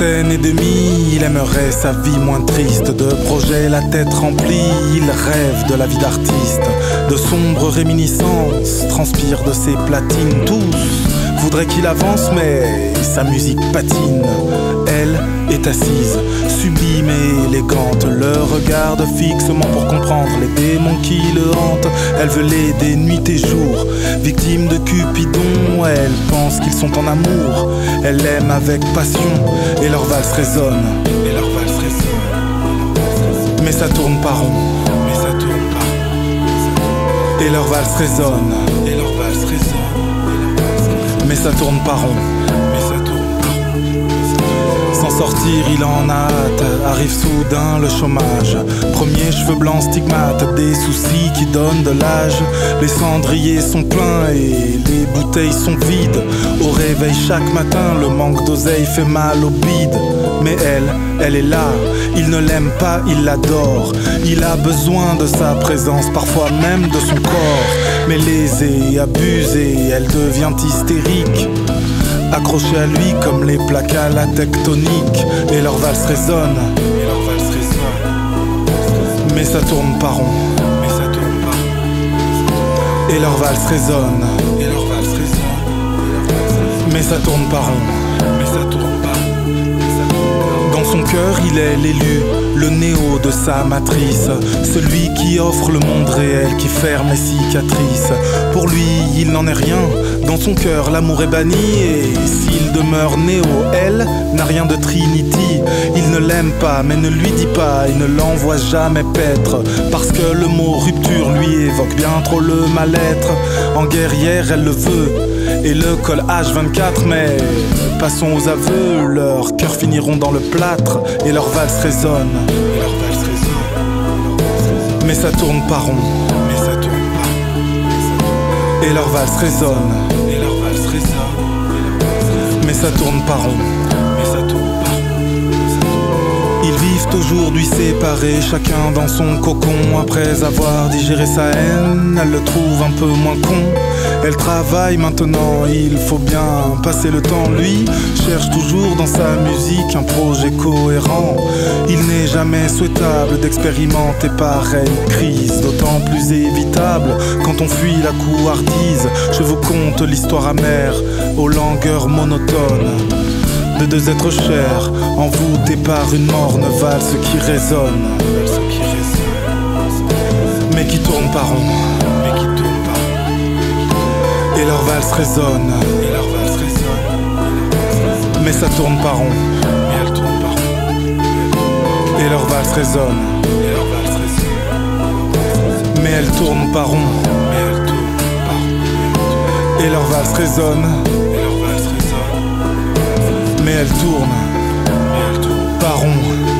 et demie, il aimerait sa vie moins triste. De projets la tête remplie, il rêve de la vie d'artiste. De sombres réminiscences transpirent de ses platines. Tous voudraient qu'il avance, mais sa musique patine. Elle est assise, sublime et élégante. Le regarde fixement pour comprendre les démons qui le hantent. Elle veut l'aider nuit et jour, victime de Cupidon. Elle pense qu'ils sont en amour. Elle l'aime avec passion et leur valse résonne. Et leur valse résonne. Mais ça tourne pas rond. Mais ça tourne. Et leur valse résonne. Et leur valse résonne. Mais ça tourne pas rond. Sortir, il en a hâte. Arrive soudain le chômage. Premier cheveux blancs stigmates, des soucis qui donnent de l'âge. Les cendriers sont pleins et les bouteilles sont vides. Au réveil chaque matin, le manque d'oseille fait mal au bide. Mais elle, elle est là. Il ne l'aime pas, il l'adore. Il a besoin de sa présence, parfois même de son corps. Mais lésée, abusée, elle devient hystérique. Accrochée à lui comme les plaques à la tectonique. Et leur valse résonne. Mais ça tourne pas rond. Et leur valse résonne. Mais ça tourne pas rond. Mais ça tourne pas. Dans son cœur, il est l'élu, le néo de sa matrice, celui qui offre le monde réel, qui ferme les cicatrices. Pour lui, il n'en est rien. Dans son cœur, l'amour est banni et s'il demeure néo, elle n'a rien de Trinity. Il ne l'aime pas, mais ne lui dit pas, il ne l'envoie jamais paître. Parce que le mot rupture lui évoque bien trop le mal-être. En guerrière, elle le veut et le col H24, mais passons aux aveux, leurs cœurs finiront dans le plâtre et leur valse résonne. Mais ça tourne pas rond. Et leur valse résonne. Et leur valse résonne. Mais ça tourne pas rond. Ils vivent aujourd'hui séparés, chacun dans son cocon. Après avoir digéré sa haine, elle le trouve un peu moins con. Elle travaille maintenant, il faut bien passer le temps. Lui cherche toujours dans sa musique un projet cohérent. Il n'est jamais souhaitable d'expérimenter pareille crise, d'autant plus évitable quand on fuit la couardise. Je vous conte l'histoire amère aux langueurs monotones de deux êtres chers, envoûtés par une morne valse qui résonne, mais qui tourne pas rond. Et leur valse résonne, mais ça tourne pas rond. Et leur valse résonne, mais elle tourne pas rond. Et leur valse résonne, mais elle tourne, mais elle tourne, pas rond,